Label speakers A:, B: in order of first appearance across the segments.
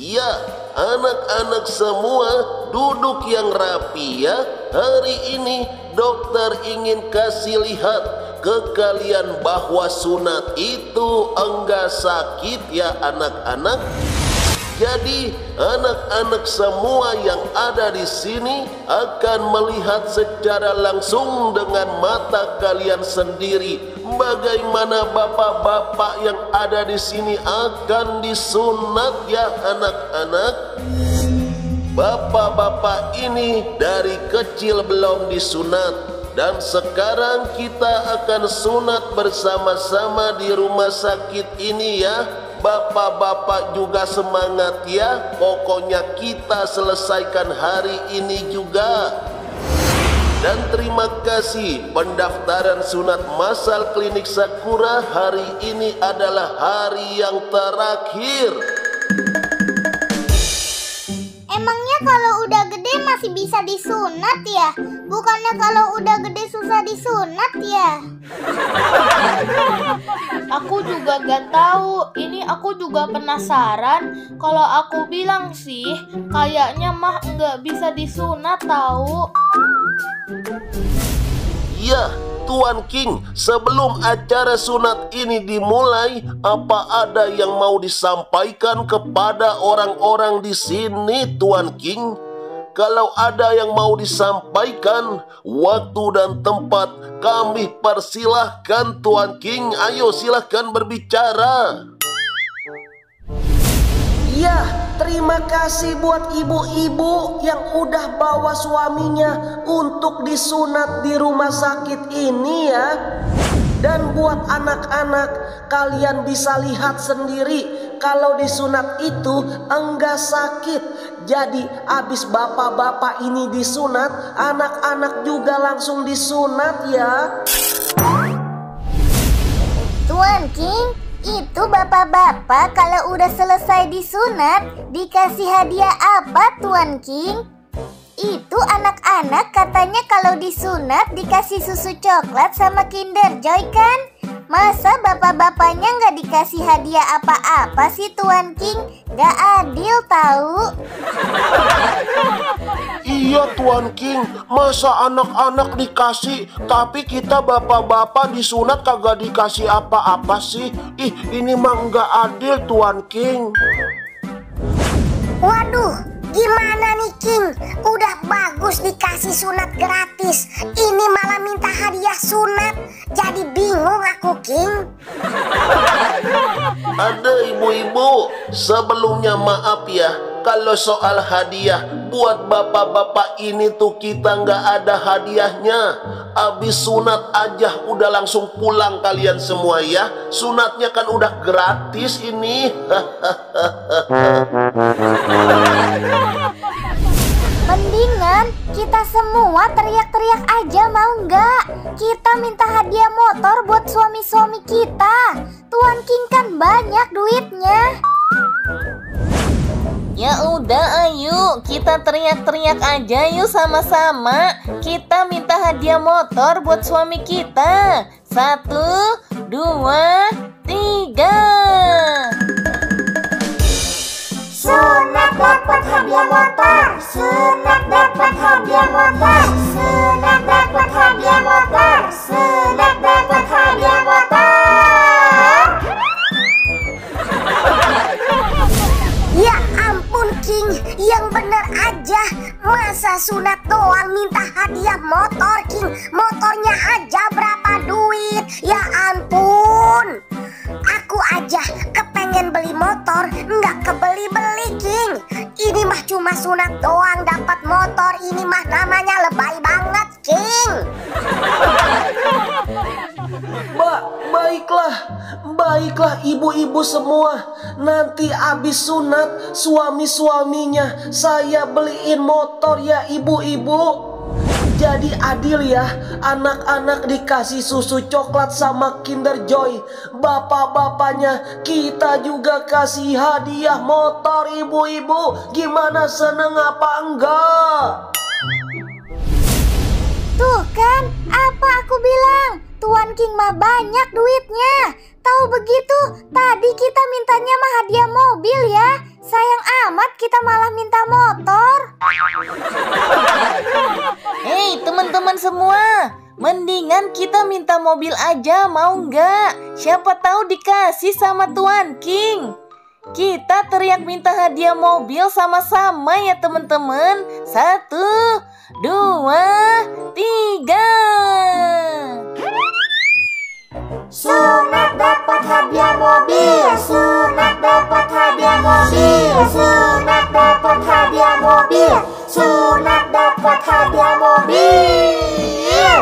A: Ya, anak-anak semua duduk yang rapi ya. Hari ini dokter ingin kasih lihat ke kalian bahwa sunat itu enggak sakit ya anak-anak. Jadi anak-anak semua yang ada di sini akan melihat secara langsung dengan mata kalian sendiri bagaimana bapak-bapak yang ada di sini akan disunat ya anak-anak. Bapak-bapak ini dari kecil belum disunat dan sekarang kita akan sunat bersama-sama di rumah sakit ini ya. Bapak-bapak juga semangat ya. Pokoknya kita selesaikan hari ini juga. Dan terima kasih pendaftaran sunat masal klinik Sakura hari ini adalah hari yang terakhir.
B: Emangnya kalau udah gede masih bisa disunat ya? Bukannya kalau udah gede susah disunat ya?
C: Aku juga gak tahu. Ini aku juga penasaran. Kalau aku bilang sih, kayaknya mah nggak bisa disunat tahu.
A: Ya, Tuan King, sebelum acara sunat ini dimulai, apa ada yang mau disampaikan kepada orang-orang di sini, Tuan King? Kalau ada yang mau disampaikan, waktu dan tempat kami persilahkan Tuan King. Ayo silahkan berbicara.
D: Ya, terima kasih buat ibu-ibu yang udah bawa suaminya untuk disunat di rumah sakit ini ya. Dan buat anak-anak, kalian bisa lihat sendiri kalau disunat itu enggak sakit. Jadi abis bapak-bapak ini disunat, anak-anak juga langsung disunat ya.
B: Tuan King, itu bapak-bapak kalau udah selesai disunat dikasih hadiah apa Tuan King? Itu anak-anak katanya kalau disunat dikasih susu coklat sama Kinder Joy kan? Masa bapak-bapaknya nggak dikasih hadiah apa-apa sih Tuan King? Gak adil tahu.
A: Iya Tuan King, masa anak-anak dikasih tapi kita bapak-bapak disunat kagak dikasih apa-apa sih? Ih, ini mah nggak adil Tuan King.
B: Waduh, gimana nih King? Udah bagus dikasih sunat gratis. Ini malah minta hadiah sunat. King.
A: Ada ibu-ibu, sebelumnya maaf ya kalau soal hadiah buat bapak-bapak ini tuh kita nggak ada hadiahnya. Abis sunat aja udah langsung pulang kalian semua ya. Sunatnya kan udah gratis ini.
B: Mendingan kita semua teriak-teriak aja mau nggak? Kita minta hadiah suami-suami kita. Tuan King kan banyak duitnya.
C: Ya udah ayo kita teriak-teriak aja yuk sama-sama Kita minta hadiah motor buat suami kita Satu, dua, tiga
B: Sunat dapat hadiah motor. Sunat dapat hadiah motor. Sunat dapat hadiah motor. Sunat dapat hadiah motor King? Motornya aja berapa duit? Ya ampun. Aku aja kepengen beli motor, nggak kebeli-beli King. Ini mah cuma sunat doang dapat motor. Ini mah namanya lebay banget King.
D: Ba baiklah, baiklah ibu-ibu semua. Nanti abis sunat suami-suaminya saya beliin motor ya ibu-ibu. Jadi adil ya, anak-anak dikasih susu coklat sama Kinder Joy. Bapak-bapaknya kita juga kasih hadiah motor ibu-ibu. Gimana seneng apa enggak?
B: Tuh kan, apa aku bilang? Tuan King mah banyak duitnya. Tahu begitu, tadi kita mintanya mah hadiah mobil ya. Sayang kita malah minta motor?
C: Teman-teman semua, mendingan kita minta mobil aja mau nggak? Siapa tahu dikasih sama Tuan King. Kita teriak minta hadiah mobil sama-sama ya teman-teman. Satu, dua, tiga.
B: Sunat dapat hadiah mobil, sunat dapat hadiah mobil, sunat dapat hadiah mobil, sunat dapat hadiah mobil.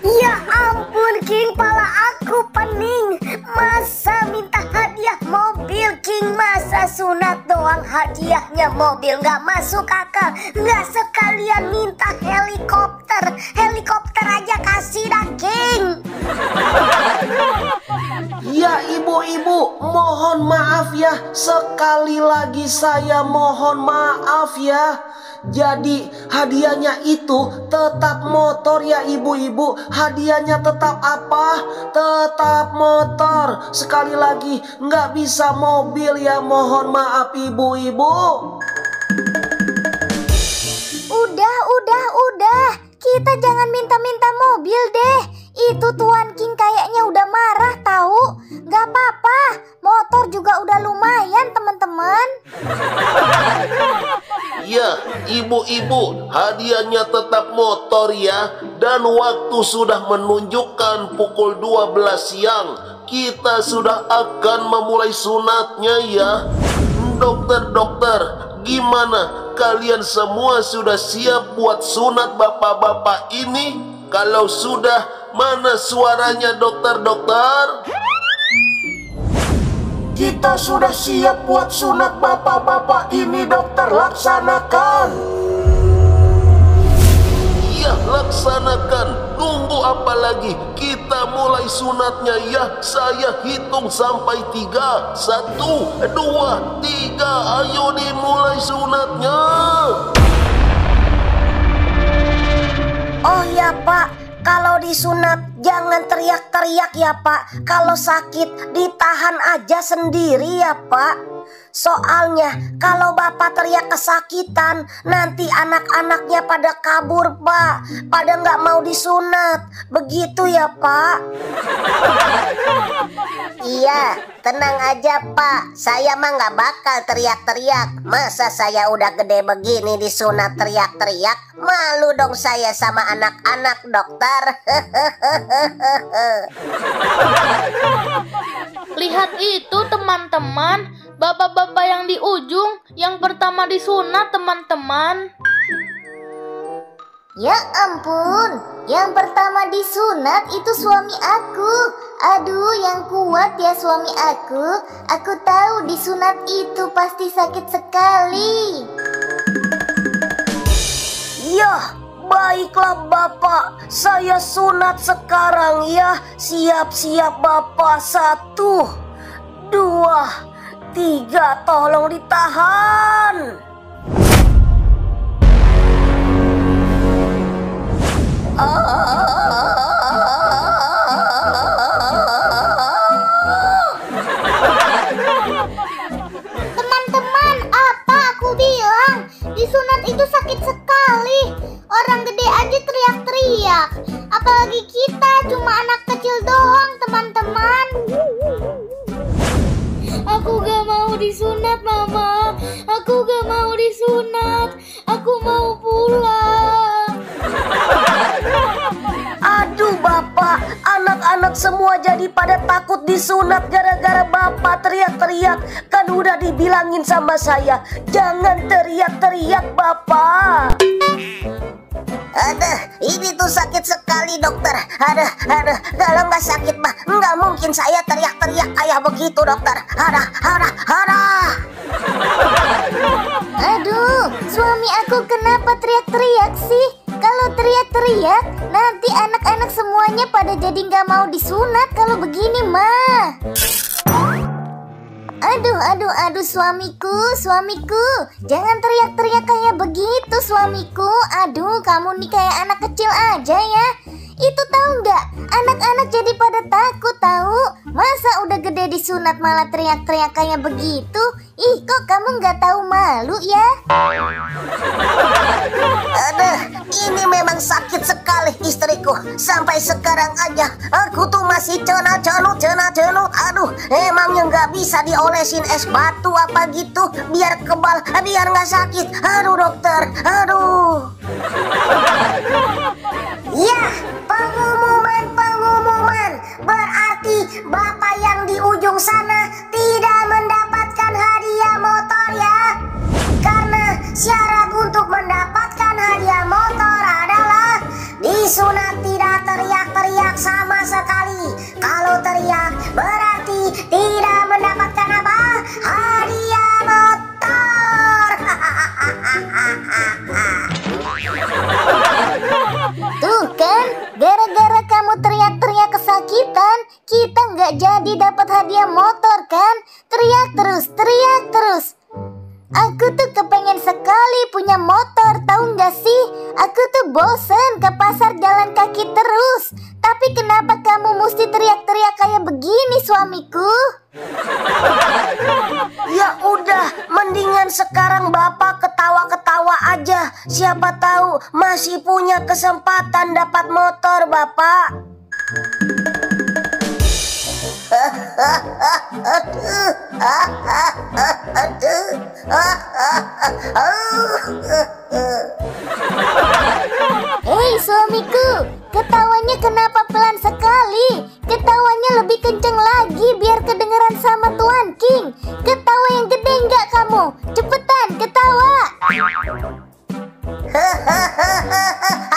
B: Ya ampun King, pala aku pening. Masa minta hadiah mobil King, masa sunat doang hadiahnya mobil nggak masuk akal. Nggak sekalian minta helikopter, helikopter aja kasih dah King.
D: Ya ibu-ibu, mohon maaf ya. Sekali lagi saya mohon maaf ya. Jadi hadiahnya itu tetap motor ya ibu-ibu. Hadiahnya tetap apa? Tetap motor. Sekali lagi nggak bisa mobil ya. Mohon maaf ibu-ibu.
B: Udah, udah, udah. Kita jangan minta-minta mobil deh. Itu Tuan King kayaknya udah marah tahu. Gak apa-apa. Motor juga udah lumayan teman-teman.
A: Ya, ibu-ibu, hadiahnya tetap motor ya. Dan waktu sudah menunjukkan pukul 12 siang. Kita sudah akan memulai sunatnya ya. Dokter-dokter, gimana? Kalian semua sudah siap buat sunat bapak-bapak ini? Kalau sudah, mana suaranya dokter-dokter?
D: Kita sudah siap buat sunat bapak-bapak ini dokter laksanakan.
A: Iya, laksanakan. Nunggu apa lagi? Kita mulai sunatnya ya. Saya hitung sampai tiga. Satu, dua, tiga. Ayo dimulai sunatnya.
B: Oh ya Pak, kalau disunat jangan teriak-teriak ya Pak. Kalau sakit ditahan aja sendiri ya Pak. Soalnya kalau Bapak teriak kesakitan nanti anak-anaknya pada kabur Pak. Pada nggak mau disunat. Begitu ya Pak. Iya, tenang aja Pak. Saya mah nggak bakal teriak-teriak. Masa saya udah gede begini disunat teriak-teriak? Malu dong saya sama anak-anak dokter.
E: Lihat itu teman-teman, bapak-bapak yang di ujung yang pertama disunat teman-teman.
B: Ya ampun, yang pertama disunat itu suami aku. Aduh, yang kuat ya suami aku. Aku tahu disunat itu pasti sakit sekali. Ya, baiklah Bapak. Saya sunat sekarang ya. Siap-siap Bapak. Satu, dua, tiga. Tolong ditahan.
E: Teman-teman, apa aku bilang? Disunat itu sakit sekali. Orang gede aja teriak-teriak. Apalagi kita cuma anak kecil doang, teman-teman. Aku gak mau disunat, Mama. Aku gak mau disunat. Aku mau pulang.
B: Aduh bapak, anak-anak semua jadi pada takut disunat gara-gara bapak teriak-teriak. Kan udah dibilangin sama saya, jangan teriak-teriak bapak. Aduh, ini tuh sakit sekali dokter. Aduh, aduh, kalau nggak sakit mah nggak mungkin saya teriak-teriak kayak begitu dokter. Aduh, aduh, aduh. Aduh, suami aku kenapa teriak-teriak sih? Kalau teriak-teriak, nanti anak-anak semuanya pada jadi nggak mau disunat kalau begini mah. Aduh, aduh, aduh suamiku, suamiku. Jangan teriak-teriak kayak begitu suamiku. Aduh, kamu nih kayak anak kecil aja ya.
E: Itu tahu nggak? Anak-anak jadi pada takut tahu. Masa udah gede disunat malah teriak-teriak kayak begitu? Ih, kok kamu nggak tahu malu ya?
F: Aduh, ini memang sakit sekali istriku. Sampai sekarang aja aku tuh masih cena-cenu, cena-cenu. Aduh, emangnya nggak bisa diolesin es batu apa gitu biar kebal, biar nggak sakit. Aduh dokter, aduh.
E: Ya, pengumuman pengumuman berarti bapak yang di ujung sana tidak mendapatkan hadiah motor ya. Karena syarat untuk mendapatkan Kalau teriak berarti tidak mendapatkan apa? Hadiah motor. Tuh kan, gara-gara kamu teriak-teriak kesakitan, kita nggak jadi dapat hadiah motor kan? Teriak terus, teriak terus. Aku tuh kepengen sekali punya motor, tahu nggak sih? Aku tuh bosen ke pasar jalan kaki terus. Suamiku?
F: Ya udah, mendingan sekarang bapak ketawa-ketawa aja. Siapa tahu masih punya kesempatan dapat motor bapak.
E: Hei suamiku, ketawanya kenapa pelan sekali? Ketawanya lebih kenceng lagi biar kedengeran sama Tuan King. Ketawa yang gede enggak kamu? Cepetan ketawa.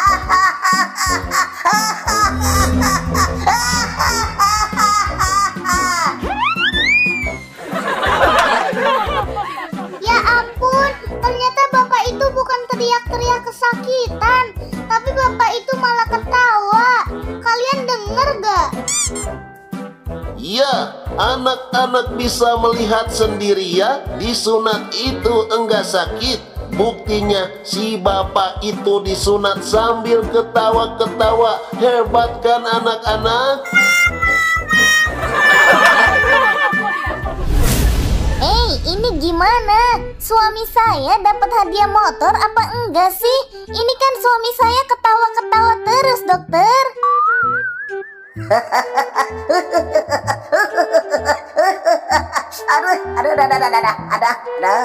A: bisa melihat sendiri ya, disunat itu enggak sakit. Buktinya si bapak itu disunat sambil ketawa-ketawa. Hebat kan anak-anak?
E: Hei, ini gimana? Suami saya dapat hadiah motor apa enggak sih? Ini kan suami saya ketawa-ketawa terus, dokter.
F: Aduh, aduh, ada, ada, ada, ada, ada, ada.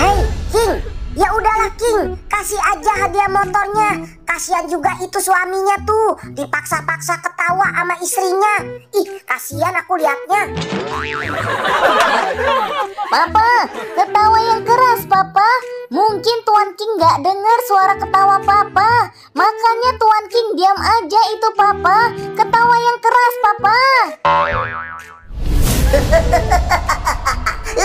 E: Hei, King, ya udahlah King, kasih aja hadiah motornya. Kasihan juga itu suaminya tuh, dipaksa-paksa ketawa sama istrinya. Ih, kasihan aku liatnya. Papa, ketawa yang keras, Papa. Mungkin Tuan King nggak dengar suara ketawa Papa. Makanya Tuan King diam aja itu, Papa. Ketawa yang keras, Papa.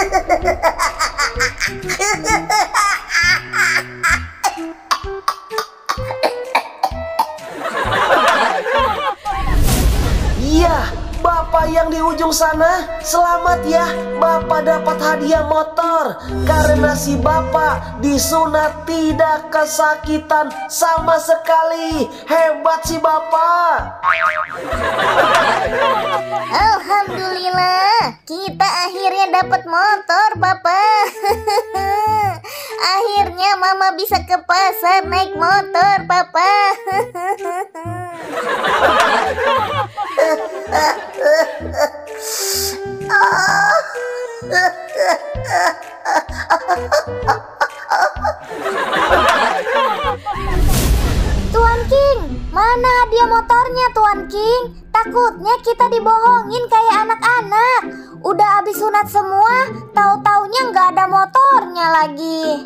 D: Iya, Bapak yang di ujung sana, selamat ya. Bapak dapat hadiah motor karena si Bapak disunat tidak kesakitan sama sekali. Hebat si Bapak.
E: Alhamdulillah, kita akhirnya dapat motor, Papa. akhirnya Mama bisa ke pasar naik motor, Papa. Tuan King, mana hadiah motornya Tuan King? Takutnya kita dibohongin kayak anak-anak. Udah habis sunat semua, tahu-taunya nggak ada motornya lagi.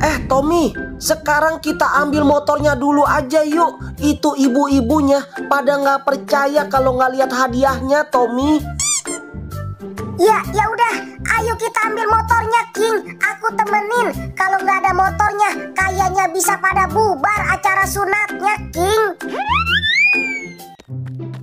D: Eh Tommy, sekarang kita ambil motornya dulu aja yuk. Itu ibu-ibunya pada nggak percaya kalau nggak lihat hadiahnya Tommy.
E: Ya, ya udah, ayo kita ambil motornya King. Aku temenin. Kalau nggak ada motornya, kayaknya bisa pada bubar acara sunatnya King.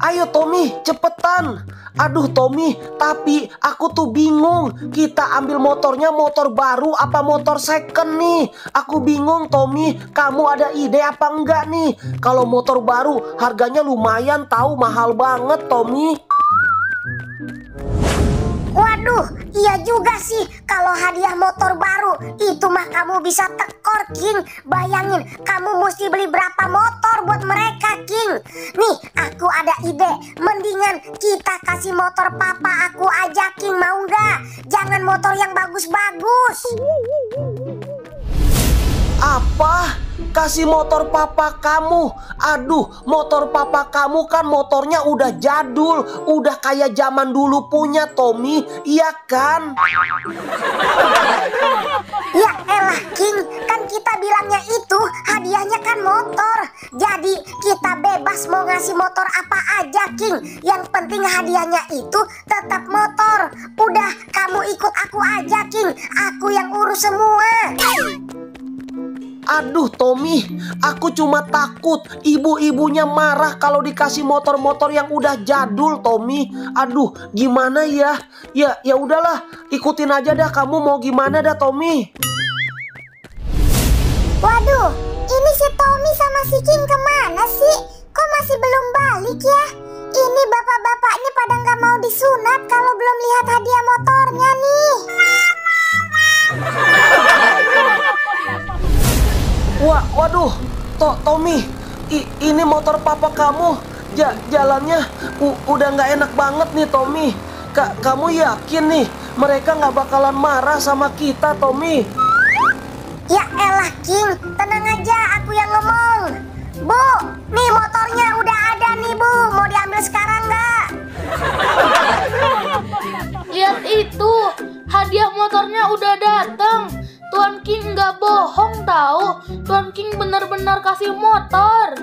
D: Ayo Tommy, cepetan. Aduh Tommy, tapi aku tuh bingung. Kita ambil motornya motor baru apa motor second nih? Aku bingung Tommy, kamu ada ide apa enggak nih? Kalau motor baru harganya lumayan tahu mahal banget Tommy.
B: Waduh, iya juga sih. Kalau hadiah motor baru, itu mah kamu bisa tekor, King. Bayangin, kamu mesti beli berapa motor buat mereka, King. Nih, aku ada ide. Mendingan kita kasih motor papa aku aja, King. Mau nggak? Jangan motor yang bagus-bagus.
D: Apa? Kasih motor papa kamu? Aduh, motor papa kamu kan motornya udah jadul, udah kayak zaman dulu punya Tommy, iya kan?
B: Ya elah King, kan kita bilangnya itu hadiahnya kan motor. Jadi kita bebas mau ngasih motor apa aja King. Yang penting hadiahnya itu tetap motor. Udah kamu ikut aku aja King, aku yang urus semua.
D: Aduh Tommy, aku cuma takut ibu-ibunya marah kalau dikasih motor-motor yang udah jadul Tommy. Aduh, gimana ya? Ya, ya udahlah, ikutin aja dah kamu mau gimana dah Tommy.
E: Waduh, ini si Tommy sama si King ke mana sih? Kok masih belum balik ya? Ini bapak-bapaknya pada nggak mau disunat kalau belum lihat hadiah motornya nih.
D: Wah, waduh, to Tommy, i- ini motor papa kamu. Ja jalannya u- udah nggak enak banget nih Tommy. Ka kamu yakin nih mereka nggak bakalan marah sama kita Tommy?
B: Ya elah King, tenang aja aku yang ngomong. Bu, nih motornya udah ada nih Bu, mau diambil sekarang nggak?
G: Lihat itu, hadiah motornya udah datang. Tuan King nggak bohong tahu. Tuan King benar-benar kasih motor.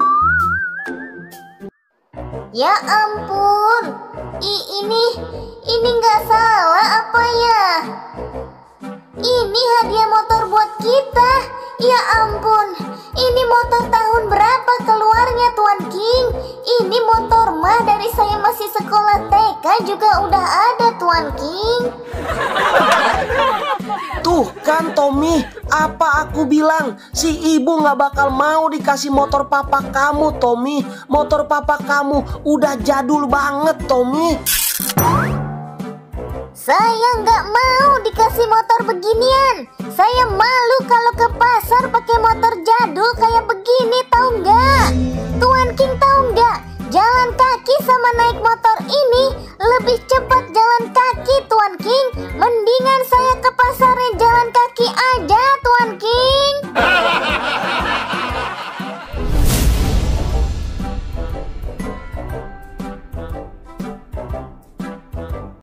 E: Ya ampun, I, ini ini nggak salah apa ya? Ini hadiah motor buat kita. Ya ampun, ini motor tahun berapa keluarnya Tuan King? Ini motor mah dari saya masih sekolah TK juga udah ada Tuan King.
D: Tuh kan Tommy, apa aku bilang si ibu nggak bakal mau dikasih motor papa kamu Tommy. Motor papa kamu udah jadul banget Tommy.
E: Saya nggak mau dikasih motor beginian. Saya malu kalau ke pasar pakai motor jadul kayak begini, tahu nggak? Tuan King tahu nggak? Jalan kaki sama naik motor ini lebih cepat jalan kaki, Tuan King. Mendingan saya ke pasarnya jalan kaki aja, Tuan King.